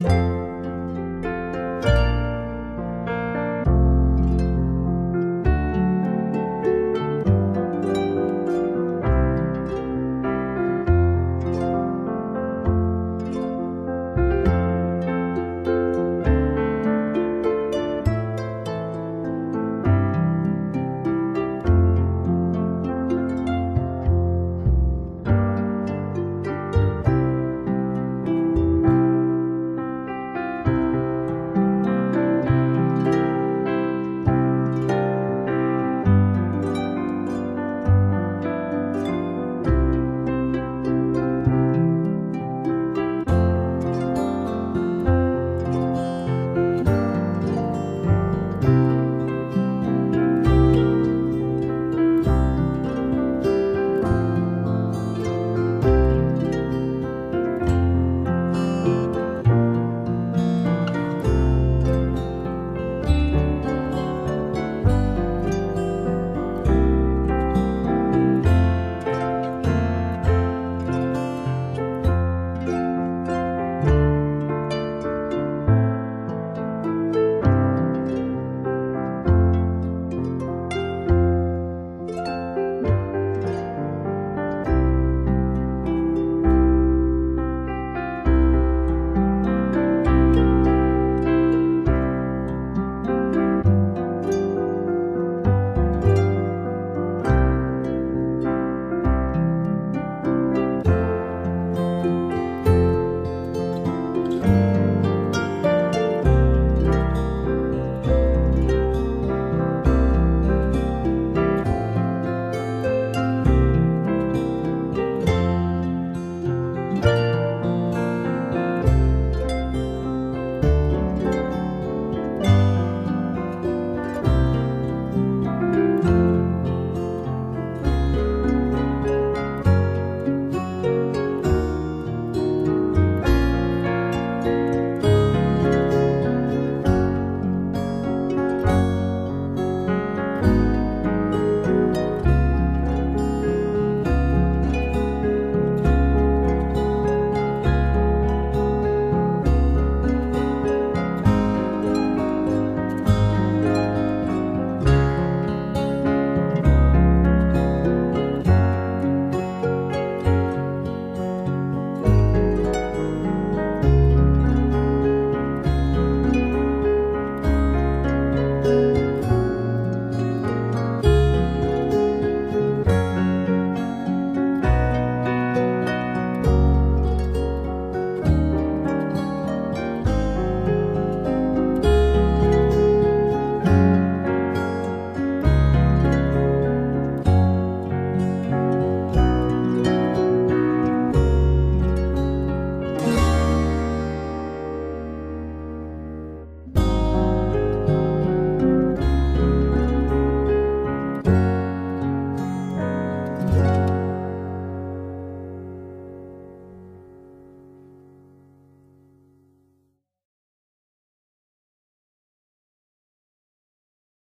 you